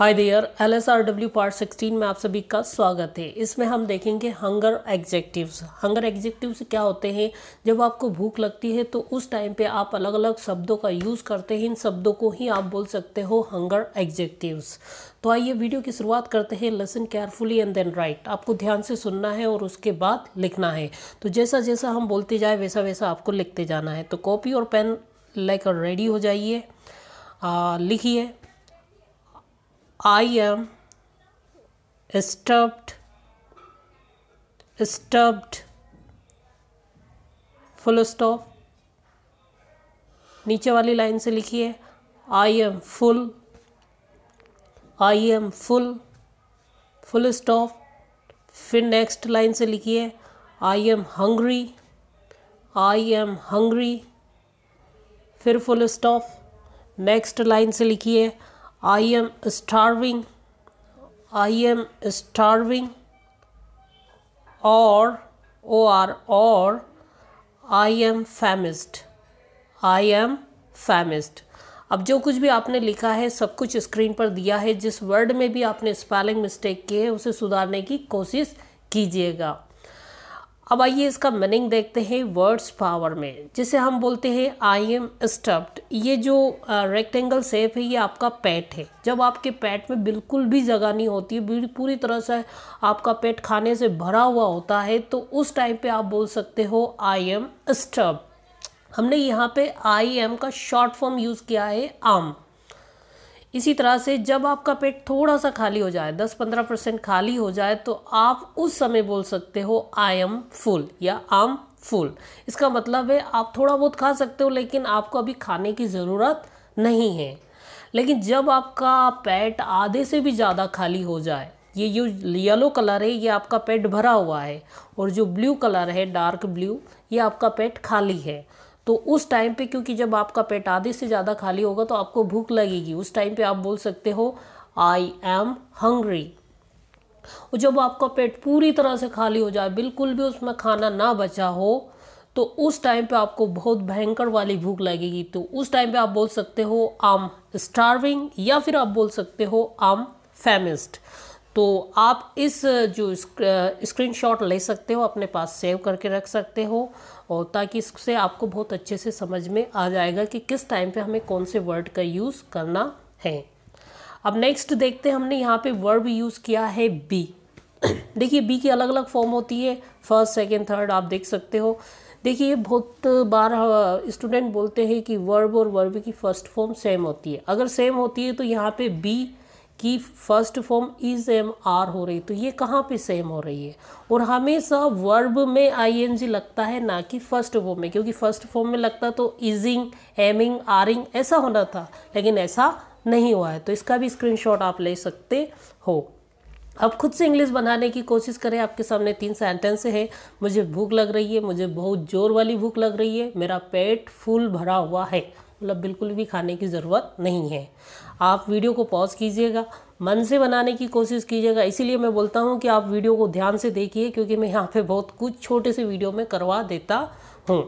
Hi there L S R W part sixteen में आप सभी का स्वागत है। इसमें हम देखेंगे हंगर एग्जेक्टिव्स हंगर एग्जेक्टिव्स क्या होते हैं? जब आपको भूख लगती है तो उस टाइम पे आप अलग अलग शब्दों का यूज़ करते हैं। इन शब्दों को ही आप बोल सकते हो हंगर एग्जेक्टिव्स तो आइए वीडियो की शुरुआत करते हैं। Lesson carefully and then write आपको ध्यान से सुनना है और उसके बाद लिखना है। तो जैसा जैसा हम बोलते जाए, वैसा वैसा आपको लिखते जाना है। तो कॉपी और पेन लेकर रेडी हो जाइए। लिखिए। I am stuffed stuffed full stop नीचे वाली लाइन से लिखिए I am full I am full full stop फिर नेक्स्ट लाइन से लिखिए I am hungry I am hungry फिर फुल स्टॉप नेक्स्ट लाइन से लिखिए I am starving, I am starving, or or or I am famished, I am famished. अब जो कुछ भी आपने लिखा है सब कुछ स्क्रीन पर दिया है जिस वर्ड में भी आपने स्पेलिंग मिस्टेक की है उसे सुधारने की कोशिश कीजिएगा। अब आइए इसका मीनिंग देखते हैं वर्ड्स पावर में, जिसे हम बोलते हैं आई एम स्टफ्ड ये जो रेक्टेंगल शेप है, ये आपका पेट है। जब आपके पेट में बिल्कुल भी जगह नहीं होती है पूरी तरह से आपका पेट खाने से भरा हुआ होता है तो उस टाइम पे आप बोल सकते हो आई एम स्टफ्ड हमने यहाँ पे आई एम का शॉर्ट फॉर्म यूज़ किया है, आम। इसी तरह से जब आपका पेट थोड़ा सा खाली हो जाए 10-15 परसेंट खाली हो जाए तो आप उस समय बोल सकते हो आई एम फुल या आम फुल इसका मतलब है आप थोड़ा बहुत खा सकते हो, लेकिन आपको अभी खाने की ज़रूरत नहीं है। लेकिन जब आपका पेट आधे से भी ज़्यादा खाली हो जाए, ये जो येलो कलर है, ये आपका पेट भरा हुआ है, और जो ब्लू कलर है डार्क ब्लू ये आपका पेट खाली है। तो उस टाइम पे क्योंकि जब आपका पेट आधे से ज़्यादा खाली होगा तो आपको भूख लगेगी। उस टाइम पे आप बोल सकते हो आई एम हंग्री और जब आपका पेट पूरी तरह से खाली हो जाए, बिल्कुल भी उसमें खाना ना बचा हो तो उस टाइम पे आपको बहुत भयंकर वाली भूख लगेगी। तो उस टाइम पे आप बोल सकते हो आम स्टार्विंग या फिर आप बोल सकते हो आम फेमिस्ट तो आप इस जो स्क्रीनशॉट ले सकते हो, अपने पास सेव करके रख सकते हो, और ताकि इससे आपको बहुत अच्छे से समझ में आ जाएगा कि किस टाइम पे हमें कौन से वर्ड का यूज़ करना है। अब नेक्स्ट देखते हैं, हमने यहाँ पे वर्ब यूज़ किया है बी देखिए बी की अलग अलग फॉर्म होती है। फ़र्स्ट सेकेंड थर्ड आप देख सकते हो। देखिए बहुत बार स्टूडेंट बोलते हैं कि वर्ब और वर्ब की फ़र्स्ट फॉर्म सेम होती है। अगर सेम होती है तो यहाँ पे बी की first form is am are हो रही तो ये कहाँ पे सेम हो रही है? और हमेशा वर्ब में आई एन जी लगता है, ना कि फ़र्स्ट फॉर्म में, क्योंकि फ़र्स्ट फॉर्म में लगता तो इजिंग एमिंग आरिंग ऐसा होना था, लेकिन ऐसा नहीं हुआ है। तो इसका भी स्क्रीनशॉट आप ले सकते हो। अब खुद से इंग्लिश बनाने की कोशिश करें। आपके सामने तीन सेंटेंस है। मुझे भूख लग रही है, मुझे बहुत ज़ोर वाली भूख लग रही है, मेरा पेट फुल भरा हुआ है। मतलब बिल्कुल भी खाने की ज़रूरत नहीं है। आप वीडियो को पॉज कीजिएगा, मन से बनाने की कोशिश कीजिएगा। इसीलिए मैं बोलता हूँ कि आप वीडियो को ध्यान से देखिए, क्योंकि मैं यहाँ पे बहुत कुछ छोटे से वीडियो में करवा देता हूँ।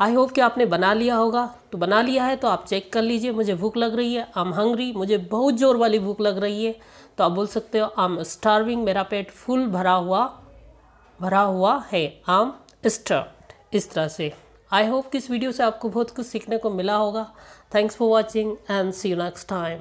आई होप कि आपने बना लिया होगा। तो बना लिया है तो आप चेक कर लीजिए। मुझे भूख लग रही है आम हंगरी मुझे बहुत ज़ोर वाली भूख लग रही है। तो आप बोल सकते हो आम स्टार्विंग मेरा पेट फुल भरा हुआ भरा हुआ है। आम स्टर्ड इस तरह से। आई होप कि इस वीडियो से आपको बहुत कुछ सीखने को मिला होगा. Thanks for watching and see you next time